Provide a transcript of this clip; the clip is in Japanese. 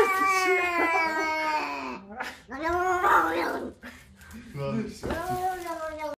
なんでしょ